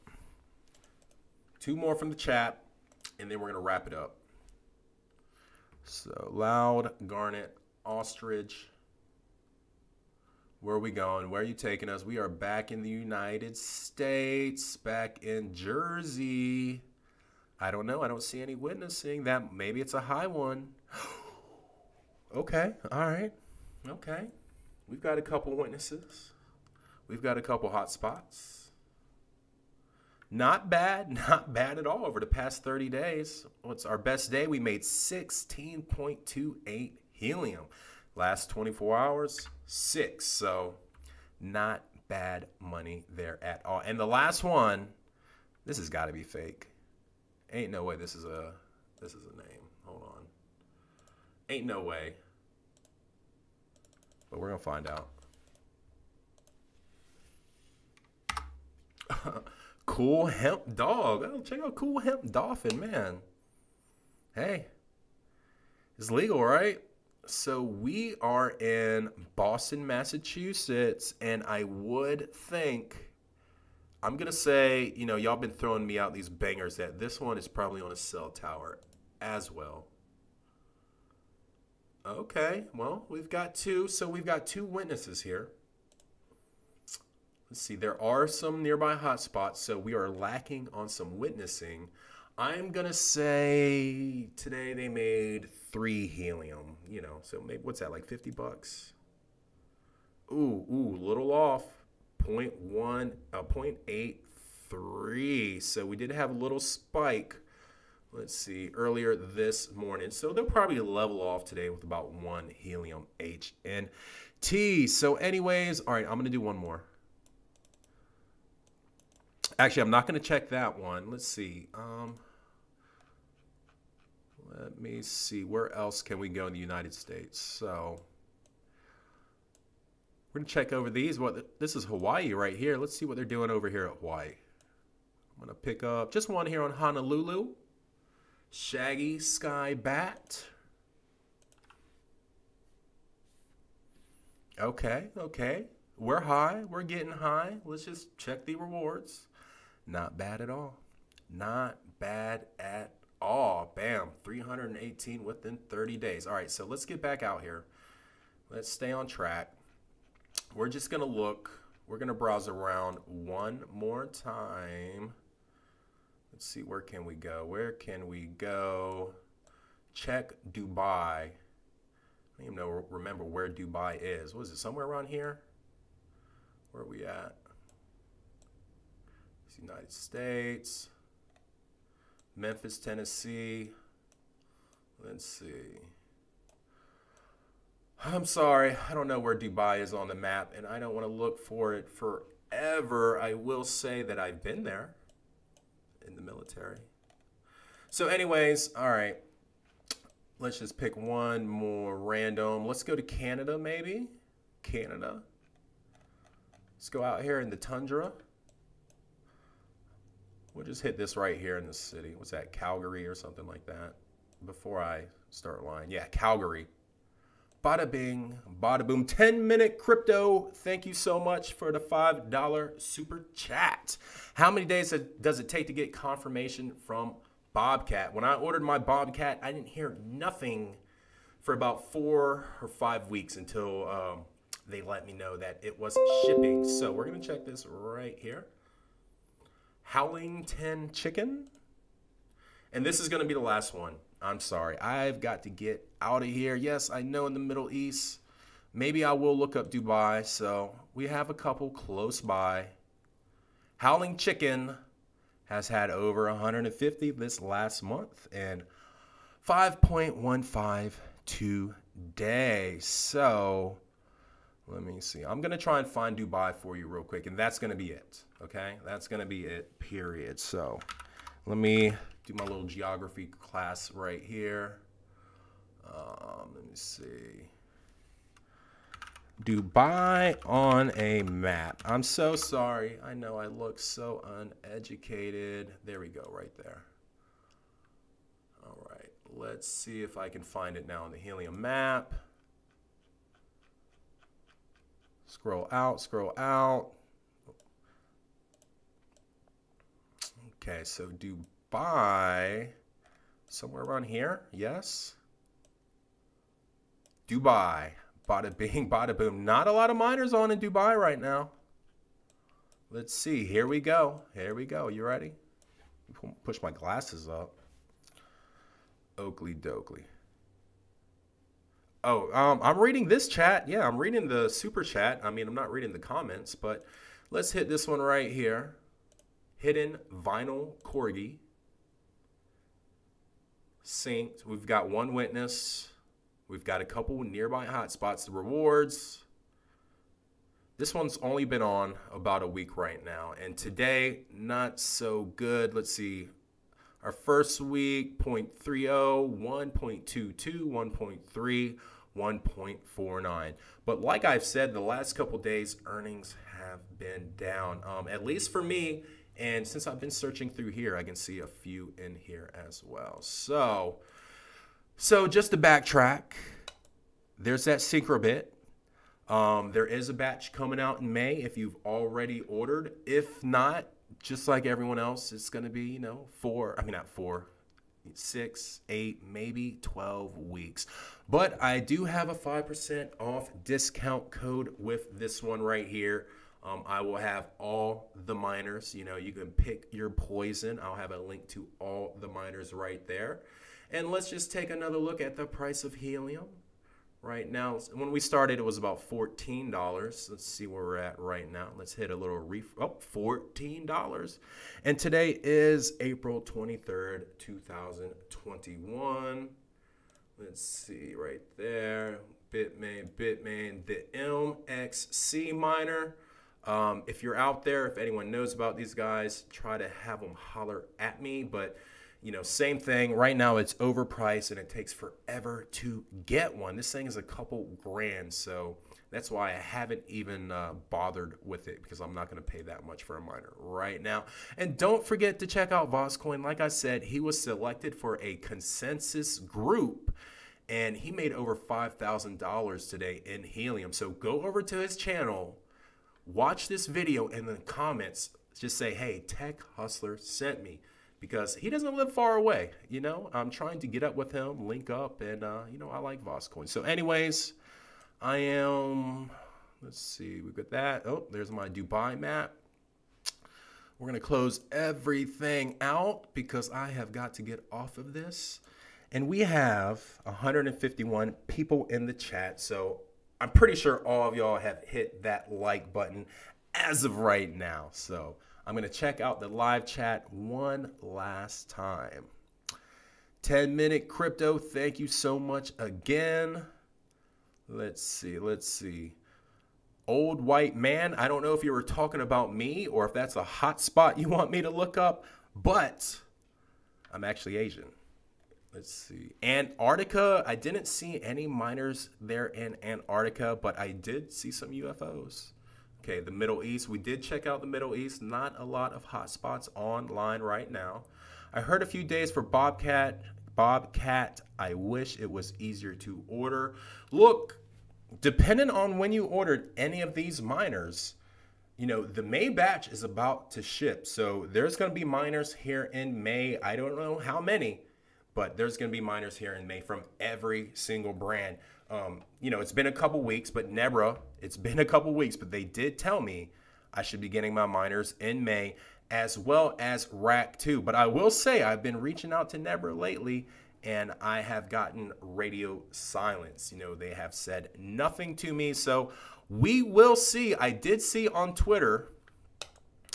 Two more from the chat, and then we're gonna wrap it up. So loud, garnet, ostrich. Where are we going? Where are you taking us? We are back in the United States, back in Jersey. I don't know. I don't see any witnessing that. Maybe it's a high one. okay. All right. Okay. We've got a couple witnesses. We've got a couple hot spots. Not bad, not bad at all over the past 30 days. What's our best day? We made 16.28 helium. Last 24 hours, six. So not bad money there at all. And the last one, This has got to be fake. Ain't no way this is a this is a name. Ain't no way. But we're gonna find out. cool hemp dog. Oh, check out cool hemp dolphin, man. Hey, it's legal, right? So we are in Boston, Massachusetts, and I would think I'm gonna say, you know, y'all been throwing me out these bangers that this one is probably on a cell tower as well. Okay, well, we've got two, so we've got two witnesses here. Let's see, there are some nearby hotspots, so we are lacking on some witnessing. I'm gonna say today they made three helium, you know, so maybe what's that, like 50 bucks? Ooh, ooh, little off. 0.1, uh, 0.83. So we did have a little spike let's see, earlier this morning. So they'll probably level off today with about one helium HNT. So, anyways, all right, I'm going to do one more. Actually, I'm not going to check that one. Let's see. Um, let me see. Where else can we go in the United States? So, we're going to check over these. What This is Hawaii right here. Let's see what they're doing over here at Hawaii. I'm going to pick up just one here on Honolulu. Shaggy Sky Bat. Okay, okay. We're high. We're getting high. Let's just check the rewards. Not bad at all. Not bad at all. Bam. 318 within 30 days. All right, so let's get back out here. Let's stay on track. We're just going to look. We're going to browse around one more time. Let's see, where can we go? Where can we go? Check Dubai. I don't even know, remember where Dubai is. Was it somewhere around here? Where are we at? It's United States. Memphis, Tennessee. Let's see. I'm sorry, I don't know where Dubai is on the map, and I don't want to look for it forever. I will say that I've been there in the military. So, anyways, all right. Let's just pick one more random. Let's go to Canada, maybe. Canada. Let's go out here in the tundra. We'll just hit this right here in the city. What's that, Calgary or something like that? Before I start lying. Yeah, Calgary. Bada bing, bada boom. 10 minute crypto. Thank you so much for the $5 super chat. How many days does it take to get confirmation from Bobcat? When I ordered my Bobcat, I didn't hear nothing for about four or five weeks until um, they let me know that it was shipping. So we're going to check this right here. Howling 10 chicken. And this is going to be the last one. I'm sorry. I've got to get out of here. Yes, I know in the Middle East, maybe I will look up Dubai. So we have a couple close by. Howling Chicken has had over 150 this last month and 5.15 today. So let me see. I'm going to try and find Dubai for you real quick, and that's going to be it. Okay? That's going to be it, period. So let me do my little geography class right here. Um, let me see. Dubai on a map. I'm so sorry. I know I look so uneducated. There we go, right there. All right, let's see if I can find it now on the helium map. Scroll out, scroll out. Okay, so Dubai somewhere around here, yes. Dubai, bada bing, bada boom. Not a lot of miners on in Dubai right now. Let's see. Here we go. Here we go. You ready? Push my glasses up. Oakley Dokley. Oh, um, I'm reading this chat. Yeah, I'm reading the super chat. I mean, I'm not reading the comments, but let's hit this one right here. Hidden Vinyl Corgi synced. We've got one witness. We've got a couple nearby hotspots. The rewards. This one's only been on about a week right now. And today, not so good. Let's see. Our first week, 0.30, 1.22, 1.3, 1.49. But like I've said, the last couple days, earnings have been down, um, at least for me. And since I've been searching through here, I can see a few in here as well. So, so just to backtrack, there's that Syncrobit. Um, there is a batch coming out in May if you've already ordered. If not, just like everyone else, it's going to be, you know, four, I mean, not four, six, eight, maybe 12 weeks. But I do have a 5% off discount code with this one right here. Um, I will have all the miners. You know, you can pick your poison. I'll have a link to all the miners right there. And let's just take another look at the price of helium right now. When we started, it was about $14. Let's see where we're at right now. Let's hit a little ref. Oh, $14. And today is April 23rd, 2021. Let's see right there. Bitmain, Bitmain, the MXC miner. Um, if you're out there, if anyone knows about these guys, try to have them holler at me. But you know, same thing. Right now it's overpriced and it takes forever to get one. This thing is a couple grand, so that's why I haven't even uh, bothered with it because I'm not going to pay that much for a miner right now. And don't forget to check out VoskCoin. Like I said, he was selected for a consensus group and he made over $5,000 today in helium. So go over to his channel, watch this video, and in the comments, just say, hey, Tech Hustler sent me because he doesn't live far away. You know, I'm trying to get up with him, link up, and uh, you know, I like VoskCoin. So, anyways, I am. Let's see, we've got that. Oh, there's my Dubai map. We're gonna close everything out because I have got to get off of this. And we have 151 people in the chat. So I'm pretty sure all of y'all have hit that like button as of right now. So I'm going to check out the live chat one last time. 10 minute crypto, thank you so much again. Let's see, let's see. Old white man, I don't know if you were talking about me or if that's a hot spot you want me to look up, but I'm actually Asian. Let's see. Antarctica, I didn't see any miners there in Antarctica, but I did see some UFOs. Okay, the Middle East. We did check out the Middle East. Not a lot of hotspots online right now. I heard a few days for Bobcat. Bobcat, I wish it was easier to order. Look, depending on when you ordered any of these miners, you know, the May batch is about to ship. So there's going to be miners here in May. I don't know how many, but there's going to be miners here in May from every single brand. Um, you know, it's been a couple weeks, but Nebra, it's been a couple weeks, but they did tell me I should be getting my miners in May as well as RAK 2. But I will say I've been reaching out to Nebra lately and I have gotten radio silence. You know, they have said nothing to me. So we will see. I did see on Twitter.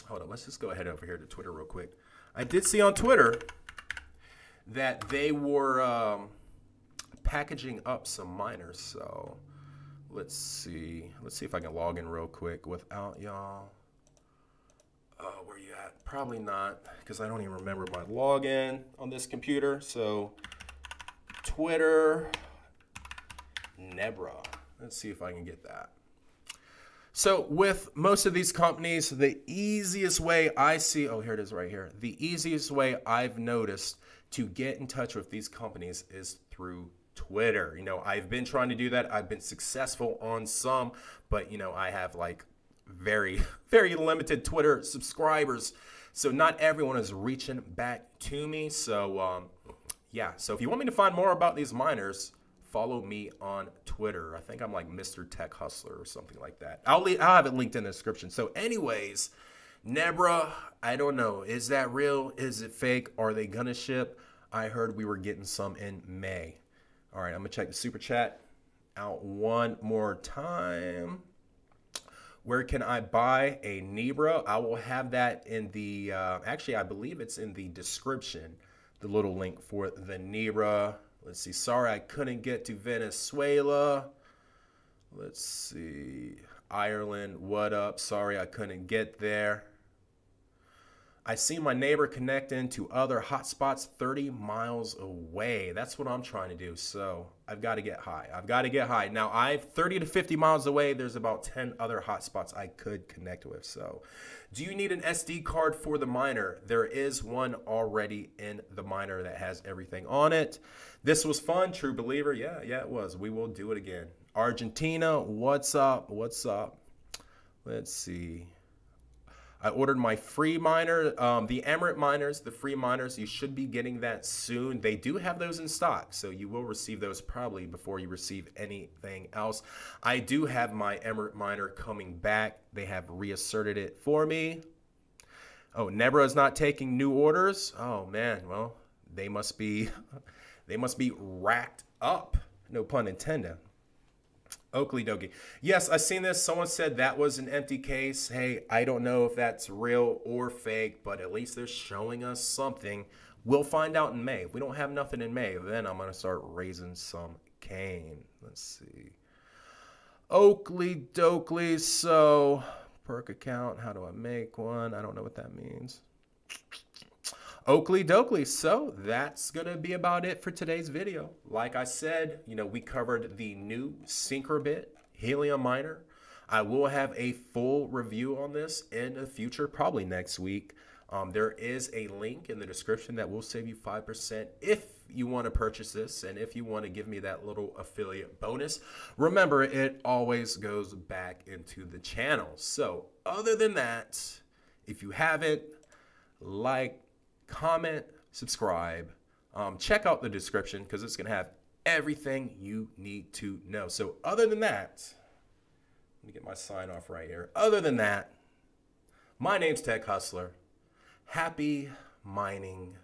Hold on, let's just go ahead over here to Twitter real quick. I did see on Twitter that they were um, packaging up some miners. So let's see. Let's see if I can log in real quick without y'all. Uh, where you at? Probably not, because I don't even remember my login on this computer. So Twitter, Nebra. Let's see if I can get that. So with most of these companies, the easiest way I see, oh, here it is right here. The easiest way I've noticed to get in touch with these companies is through Twitter. You know, I've been trying to do that. I've been successful on some, but you know, I have like very, very limited Twitter subscribers. So not everyone is reaching back to me. So um, yeah, so if you want me to find more about these miners, follow me on Twitter. I think I'm like Mr. Tech Hustler or something like that. I'll, leave, I'll have it linked in the description. So anyways, Nebra, I don't know. Is that real? Is it fake? Are they gonna ship? I heard we were getting some in May. All right, I'm gonna check the super chat out one more time. Where can I buy a Nebra? I will have that in the, uh, actually, I believe it's in the description, the little link for the Nebra. Let's see. Sorry, I couldn't get to Venezuela. Let's see. Ireland, what up? Sorry I couldn't get there. I see my neighbor connecting to other hotspots 30 miles away. That's what I'm trying to do. So I've got to get high. I've got to get high. Now, I've 30 to 50 miles away. There's about 10 other hotspots I could connect with. So, do you need an SD card for the miner? There is one already in the miner that has everything on it. This was fun, true believer. Yeah, yeah, it was. We will do it again. Argentina, what's up? What's up? Let's see. I ordered my free miner, um, the Emirate miners, the free miners. You should be getting that soon. They do have those in stock, so you will receive those probably before you receive anything else. I do have my Emirate miner coming back. They have reasserted it for me. Oh, Nebra is not taking new orders. Oh man, well they must be, they must be racked up. No pun intended. Oakley Dokie. Yes, I've seen this. Someone said that was an empty case. Hey, I don't know if that's real or fake, but at least they're showing us something. We'll find out in May. If we don't have nothing in May, then I'm going to start raising some cane. Let's see. Oakley Dokley. So, perk account. How do I make one? I don't know what that means. Oakley Dokley. So that's going to be about it for today's video. Like I said, you know, we covered the new Syncrobit Helium Miner. I will have a full review on this in the future, probably next week. Um, there is a link in the description that will save you 5% if you want to purchase this and if you want to give me that little affiliate bonus. Remember, it always goes back into the channel. So, other than that, if you haven't, like, comment, subscribe. Um, check out the description because it's going to have everything you need to know. So, other than that, let me get my sign off right here. Other than that, my name's Tech Hustler. Happy mining